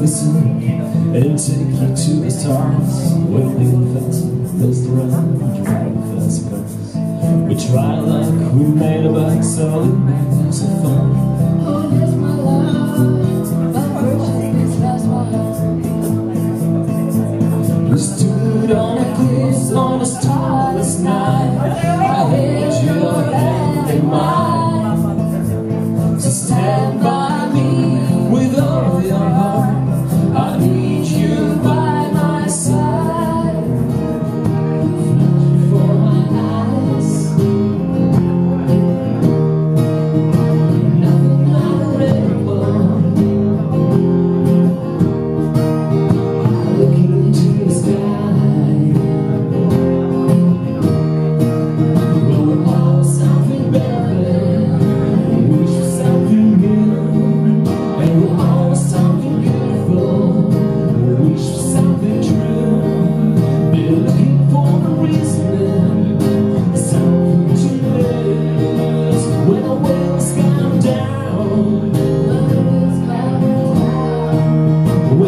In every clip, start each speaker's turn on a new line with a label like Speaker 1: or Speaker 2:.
Speaker 1: this and take you to the stars. Waiting fast, that's the run, drive fast first. We try like we made a back, so it makes it fun.
Speaker 2: Oh, there's my love, my that's heart.
Speaker 1: We stood on a cliff on a starless night. I held your hand in mine. Stand by me with all your heart. I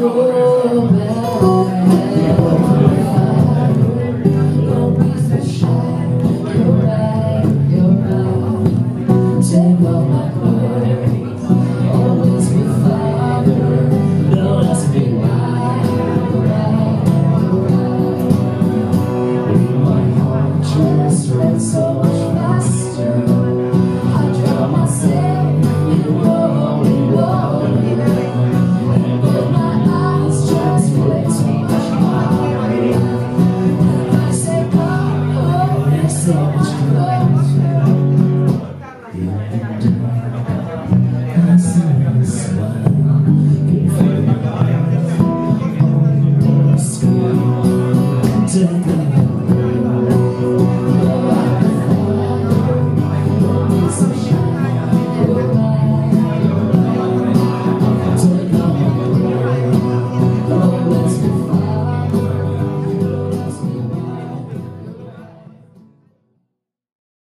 Speaker 1: go back.